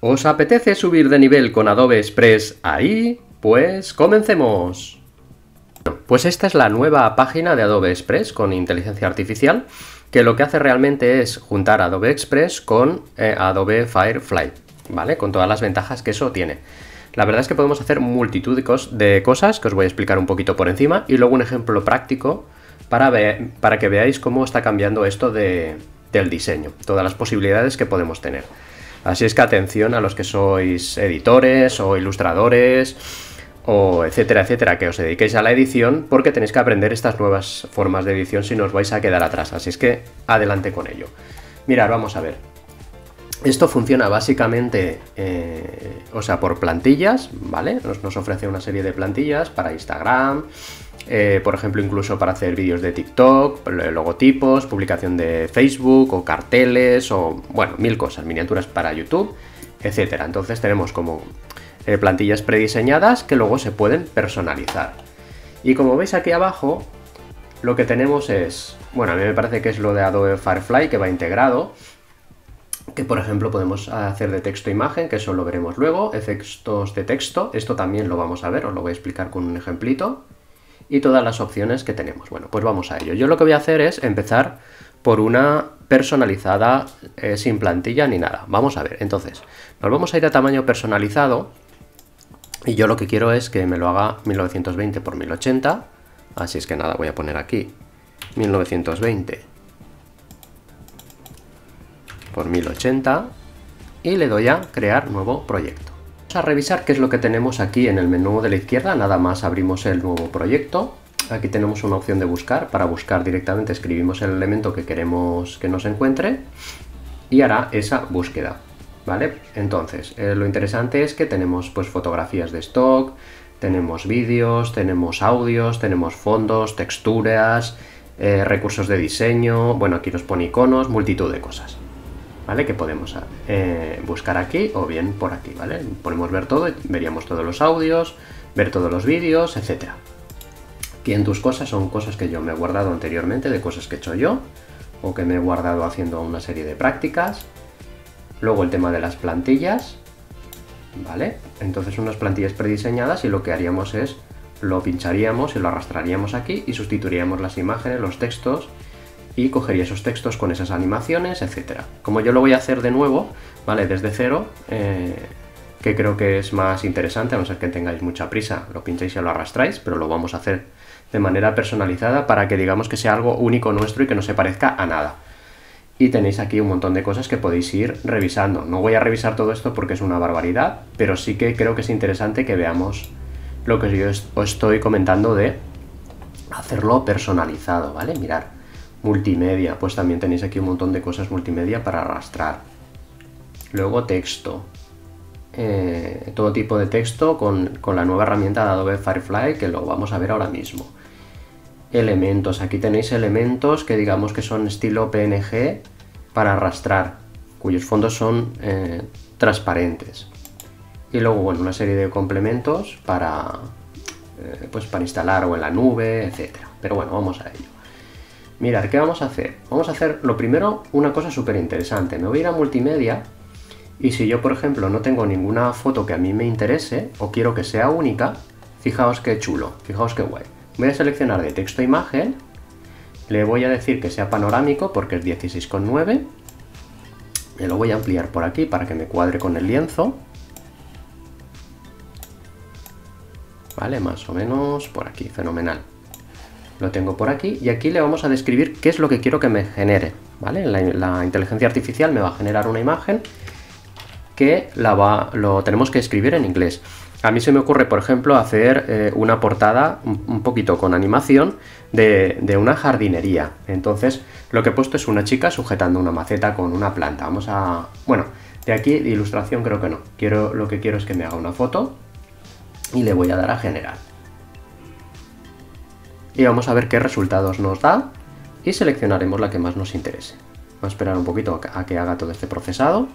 ¿Os apetece subir de nivel con Adobe Express ahí? Pues comencemos. Pues esta es la nueva página de Adobe Express con inteligencia artificial, que lo que hace realmente es juntar Adobe Express con eh, Adobe Firefly, ¿vale? Con todas las ventajas que eso tiene. La verdad es que podemos hacer multitud de, cosas que os voy a explicar un poquito por encima y luego un ejemplo práctico para, para que veáis cómo está cambiando esto del diseño, todas las posibilidades que podemos tener. Así es que atención a los que sois editores o ilustradores o etcétera, etcétera, que os dediquéis a la edición porque tenéis que aprender estas nuevas formas de edición si no os vais a quedar atrás. Así es que adelante con ello. Mirad, vamos a ver. Esto funciona básicamente, eh, o sea, por plantillas, ¿vale? nos ofrece una serie de plantillas para Instagram, eh, por ejemplo, incluso para hacer vídeos de TikTok, logotipos, publicación de Facebook o carteles o, bueno, mil cosas, miniaturas para YouTube, etcétera. Entonces tenemos como eh, plantillas prediseñadas que luego se pueden personalizar. Y como veis aquí abajo, lo que tenemos es, bueno, a mí me parece que es lo de Adobe Firefly que va integrado, que por ejemplo podemos hacer de texto a imagen, que eso lo veremos luego, efectos de texto, esto también lo vamos a ver, os lo voy a explicar con un ejemplito y todas las opciones que tenemos. Bueno, pues vamos a ello. Yo lo que voy a hacer es empezar por una personalizada eh, sin plantilla ni nada. Vamos a ver, entonces, nos vamos a ir a tamaño personalizado y yo lo que quiero es que me lo haga 1920 por 1080, así es que nada, voy a poner aquí 1920 por 1080 y le doy a crear nuevo proyecto. Vamos a revisar qué es lo que tenemos aquí en el menú de la izquierda, nada más abrimos el nuevo proyecto. Aquí tenemos una opción de buscar, para buscar directamente escribimos el elemento que queremos que nos encuentre y hará esa búsqueda. ¿Vale? Entonces, eh, lo interesante es que tenemos pues fotografías de stock, tenemos vídeos, tenemos audios, tenemos fondos, texturas, eh, recursos de diseño, bueno, aquí nos pone iconos, multitud de cosas. ¿Vale? Que podemos eh, buscar aquí o bien por aquí, ¿vale? Podemos ver todo, veríamos todos los audios, ver todos los vídeos, etc. Aquí en tus cosas son cosas que yo me he guardado anteriormente, de cosas que he hecho yo, o que me he guardado haciendo una serie de prácticas. Luego el tema de las plantillas, ¿vale? Entonces unas plantillas prediseñadas y lo que haríamos es lo pincharíamos y lo arrastraríamos aquí y sustituiríamos las imágenes, los textos y cogería esos textos con esas animaciones, etcétera. Como yo lo voy a hacer de nuevo, ¿vale? Desde cero, eh, que creo que es más interesante, a no ser que tengáis mucha prisa, lo pincháis y lo arrastráis, pero lo vamos a hacer de manera personalizada para que digamos que sea algo único nuestro y que no se parezca a nada. Y tenéis aquí un montón de cosas que podéis ir revisando. No voy a revisar todo esto porque es una barbaridad, pero sí que creo que es interesante que veamos lo que yo os estoy comentando de hacerlo personalizado, ¿vale? Mirar Multimedia, pues también tenéis aquí un montón de cosas multimedia para arrastrar. Luego texto. Eh, todo tipo de texto con, la nueva herramienta de Adobe Firefly que lo vamos a ver ahora mismo. Elementos, aquí tenéis elementos que digamos que son estilo PNG para arrastrar, cuyos fondos son eh, transparentes. Y luego, bueno, una serie de complementos para, eh, pues para instalar o en la nube, etcétera. Pero bueno, vamos a ello. Mirad, ¿qué vamos a hacer? Vamos a hacer lo primero una cosa súper interesante. Me voy a ir a multimedia y si yo, por ejemplo, no tengo ninguna foto que a mí me interese o quiero que sea única, fijaos qué chulo, fijaos qué guay. Voy a seleccionar de texto a imagen, le voy a decir que sea panorámico porque es 16,9. Me lo voy a ampliar por aquí para que me cuadre con el lienzo. Vale, más o menos por aquí, fenomenal lo tengo por aquí y aquí le vamos a describir qué es lo que quiero que me genere, ¿vale? La, inteligencia artificial me va a generar una imagen que la va, lo tenemos que escribir en inglés. A mí se me ocurre, por ejemplo, hacer eh, una portada un, poquito con animación de, de, una jardinería. Entonces, lo que he puesto es una chica sujetando una maceta con una planta. Vamos a... Bueno, de aquí de ilustración creo que no. Quiero, lo que quiero es que me haga una foto y le voy a dar a generar y vamos a ver qué resultados nos da y seleccionaremos la que más nos interese. Vamos a esperar un poquito a que haga todo este procesado.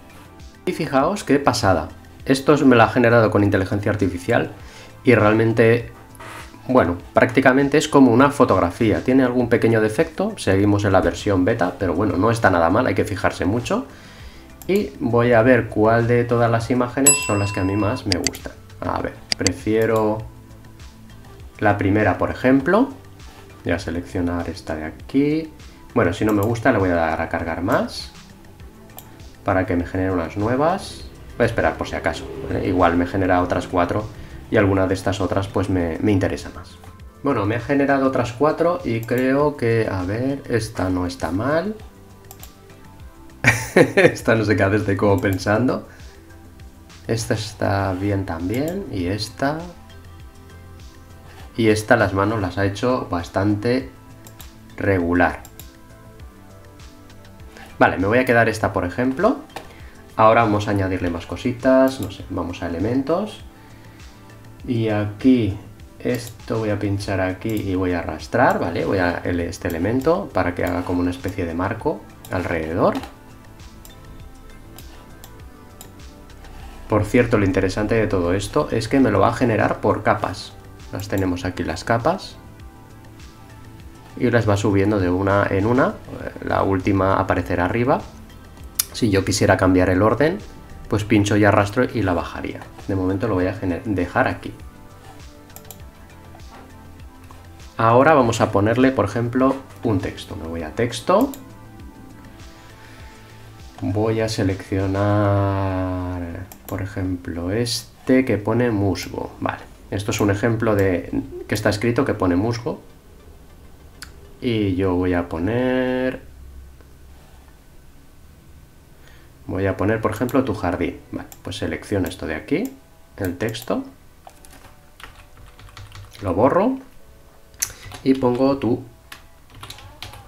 Y fijaos qué pasada. Esto me lo ha generado con inteligencia artificial y realmente, bueno, prácticamente es como una fotografía. Tiene algún pequeño defecto, seguimos en la versión beta, pero bueno, no está nada mal, hay que fijarse mucho. Y voy a ver cuál de todas las imágenes son las que a mí más me gustan. A ver, prefiero la primera, por ejemplo. Voy a seleccionar esta de aquí. Bueno, si no me gusta le voy a dar a cargar más. Para que me genere unas nuevas. Voy a esperar por si acaso. Igual me genera otras cuatro y alguna de estas otras pues me, me interesa más. Bueno, me ha generado otras cuatro y creo que, a ver, esta no está mal. esta no se queda desde como pensando. Esta está bien también y esta... Y esta las manos las ha hecho bastante regular. Vale, me voy a quedar esta por ejemplo. Ahora vamos a añadirle más cositas, no sé, vamos a elementos. Y aquí, esto voy a pinchar aquí y voy a arrastrar, ¿vale? Voy a este elemento para que haga como una especie de marco alrededor. Por cierto, lo interesante de todo esto es que me lo va a generar por capas. Las tenemos aquí las capas. Y las va subiendo de una en una. La última aparecerá arriba si yo quisiera cambiar el orden, pues pincho y arrastro y la bajaría. De momento lo voy a dejar aquí. Ahora vamos a ponerle, por ejemplo, un texto. Me voy a texto. Voy a seleccionar, por ejemplo, este que pone musgo. Vale, esto es un ejemplo de que está escrito que pone musgo. Y yo voy a poner Voy a poner, por ejemplo, tu jardín. Pues selecciono esto de aquí, el texto. Lo borro. Y pongo tu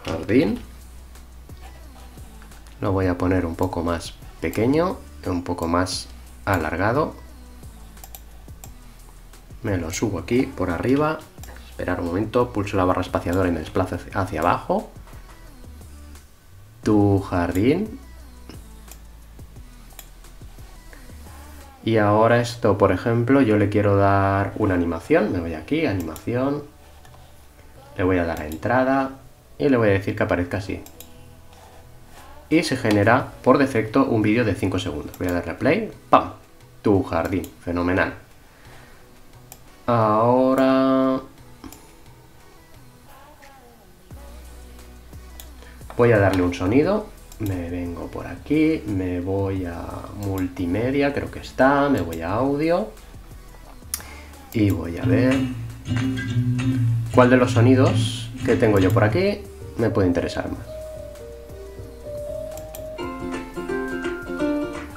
jardín. Lo voy a poner un poco más pequeño, un poco más alargado. Me lo subo aquí por arriba. Esperar un momento, pulso la barra espaciadora y me desplazo hacia abajo. Tu jardín. Y ahora esto, por ejemplo, yo le quiero dar una animación. Me voy aquí, animación. Le voy a dar a entrada y le voy a decir que aparezca así. Y se genera por defecto un vídeo de 5 segundos. Voy a darle a play. ¡Pam! Tu jardín. Fenomenal. Ahora... Voy a darle un sonido. Me vengo por aquí, me voy a multimedia, creo que está, me voy a audio. Y voy a ver cuál de los sonidos que tengo yo por aquí me puede interesar más.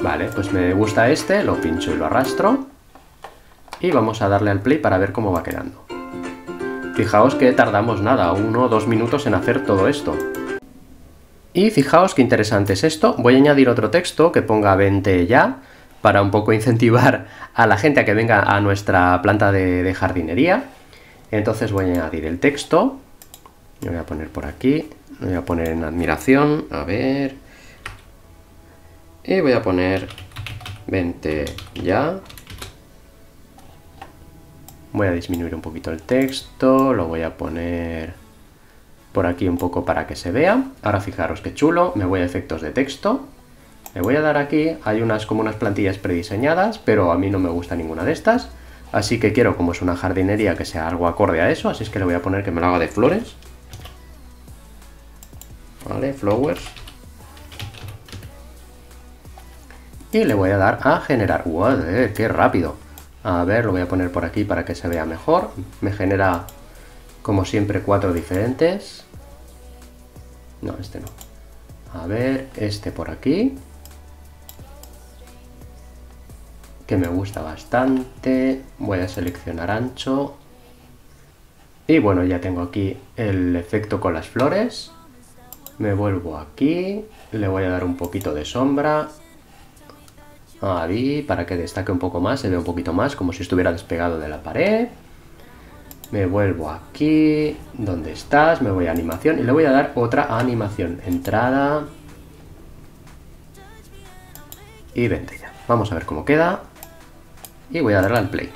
Vale, pues me gusta este, lo pincho y lo arrastro y vamos a darle al play para ver cómo va quedando. Fijaos que tardamos nada, uno o dos minutos en hacer todo esto. Y fijaos qué interesante es esto. Voy a añadir otro texto que ponga 20 ya, para un poco incentivar a la gente a que venga a nuestra planta de, jardinería. Entonces voy a añadir el texto. Lo voy a poner por aquí. Lo voy a poner en admiración. A ver. Y voy a poner 20 ya. Voy a disminuir un poquito el texto. Lo voy a poner por aquí un poco para que se vea. Ahora fijaros qué chulo, me voy a efectos de texto. Le voy a dar aquí, hay unas como unas plantillas prediseñadas, pero a mí no me gusta ninguna de estas. Así que quiero, como es una jardinería, que sea algo acorde a eso, así es que le voy a poner que me lo haga de flores. Vale, flowers. Y le voy a dar a generar. ¡Wow! ¡Qué rápido! A ver, lo voy a poner por aquí para que se vea mejor. Me genera como siempre cuatro diferentes. No, este no. A ver, este por aquí. Que me gusta bastante. Voy a seleccionar ancho. Y bueno, ya tengo aquí el efecto con las flores. Me vuelvo aquí. Le voy a dar un poquito de sombra. Ahí, para que destaque un poco más, se ve un poquito más, como si estuviera despegado de la pared. Me vuelvo aquí, ¿dónde estás? Me voy a animación y le voy a dar otra animación. Entrada. Y vente ya. Vamos a ver cómo queda. Y voy a darle al play.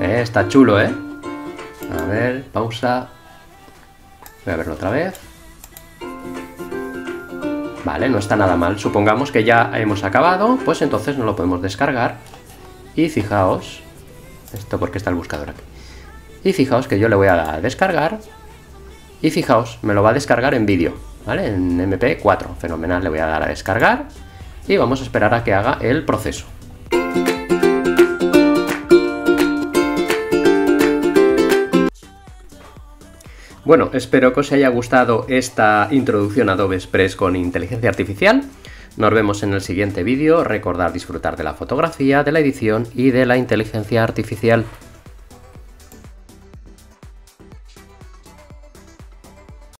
Eh, está chulo, ¿eh? A ver, pausa. Voy a verlo otra vez. Vale, no está nada mal. Supongamos que ya hemos acabado, pues entonces no lo podemos descargar. Y fijaos, esto porque está el buscador aquí. Y fijaos que yo le voy a descargar. Y fijaos, me lo va a descargar en vídeo, ¿vale? En MP4, fenomenal. Le voy a dar a descargar. Y vamos a esperar a que haga el proceso. Bueno, espero que os haya gustado esta introducción a Adobe Express con inteligencia artificial. Nos vemos en el siguiente vídeo. Recordad disfrutar de la fotografía, de la edición y de la inteligencia artificial.